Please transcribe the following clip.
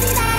Bye.